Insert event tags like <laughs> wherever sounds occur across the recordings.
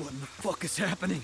What in the fuck is happening?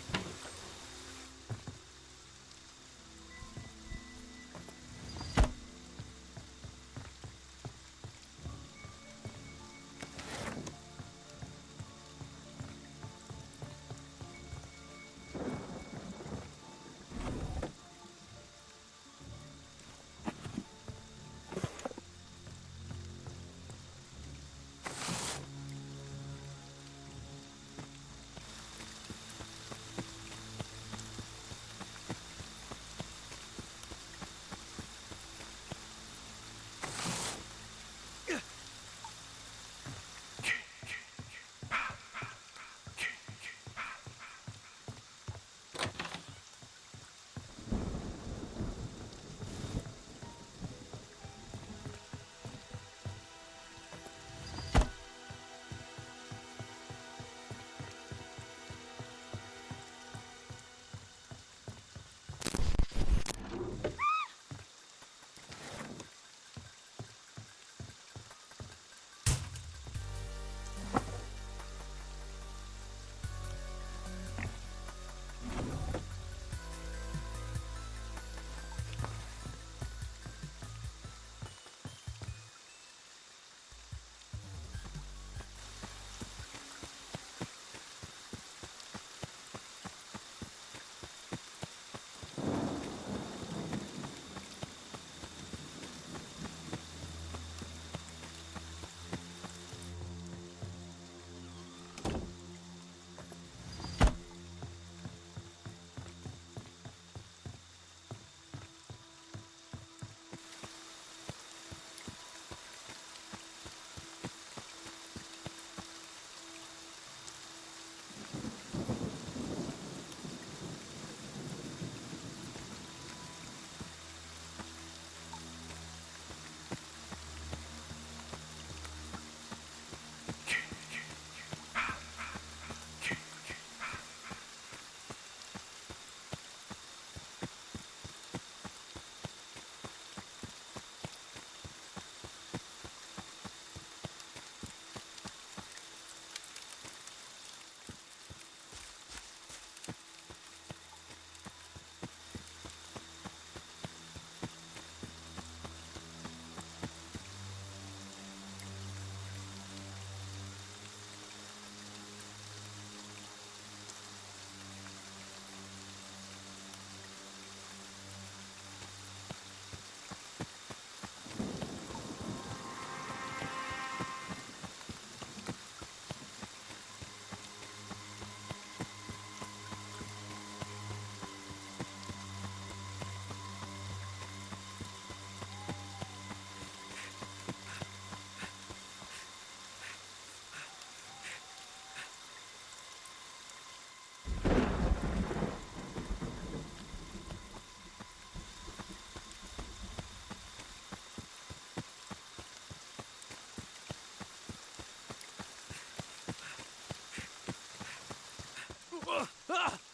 <laughs> Ah!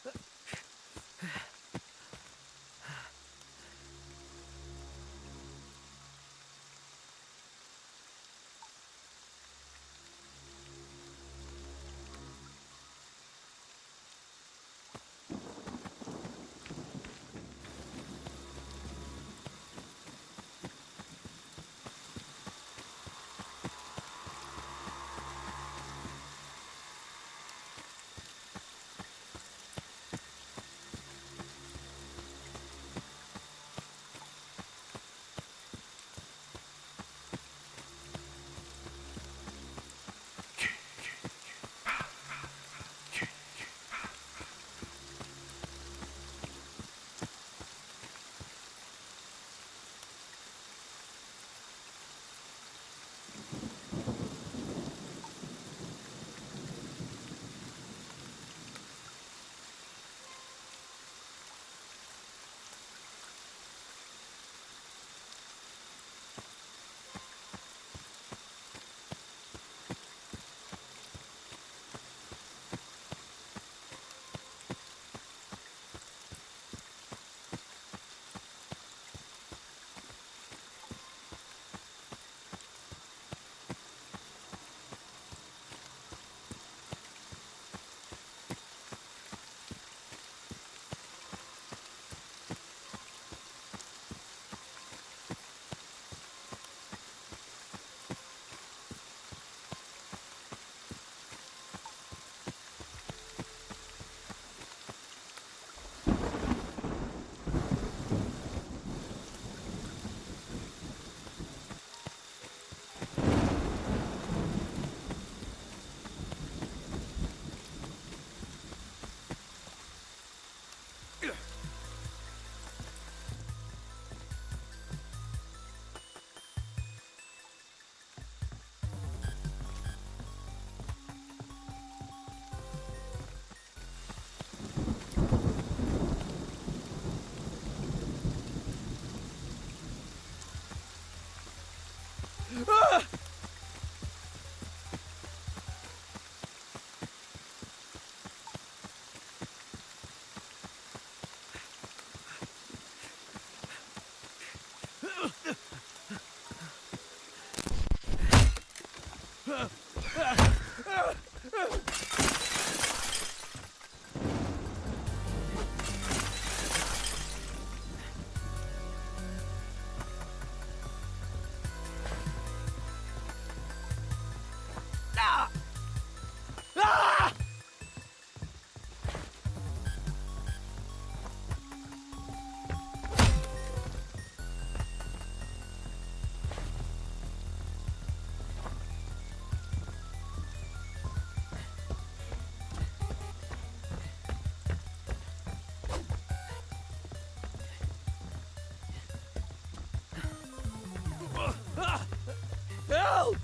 Oh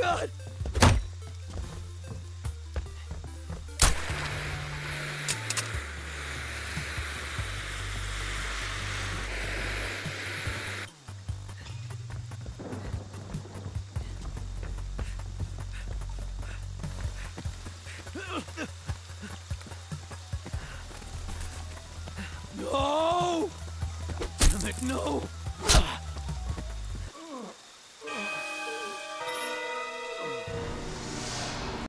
god! No!